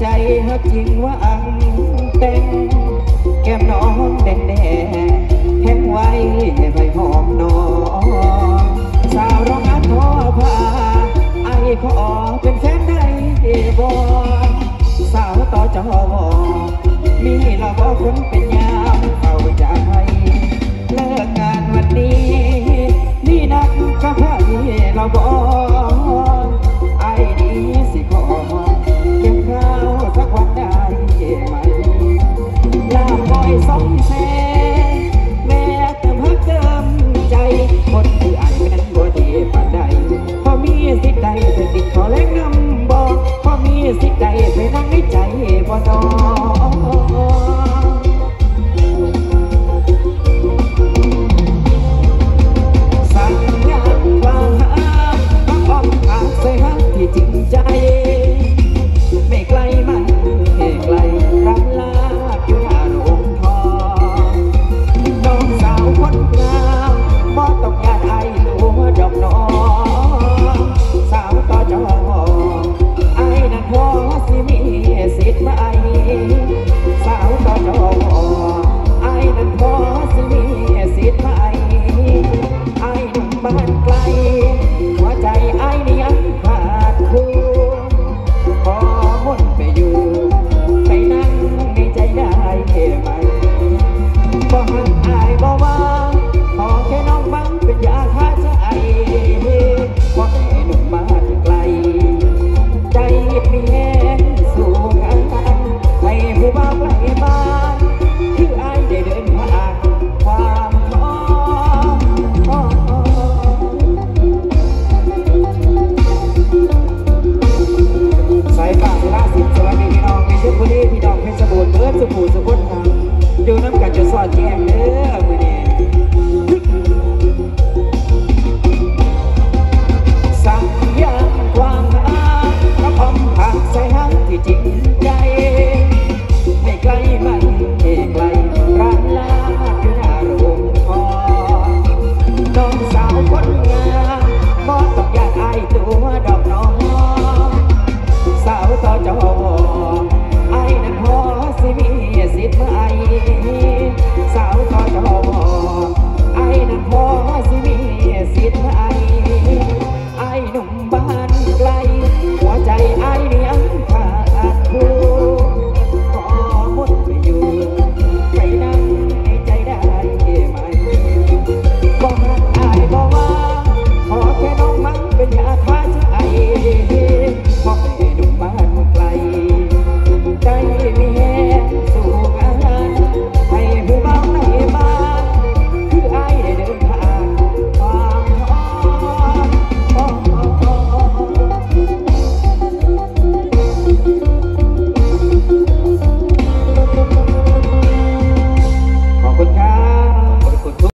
ใจฮักจริงว่าอังเต็งแก้มน้องแดงแดงแห้งไว้ใบหอมนอสาวร้องอันทอผ้าไอ้ขอเป็นแฟนได้บ่สาวต่อจอมีลาบ่คนเป็นยา ดสุขุสุขครับอยู่น้ำกันจะสอดแจ้ง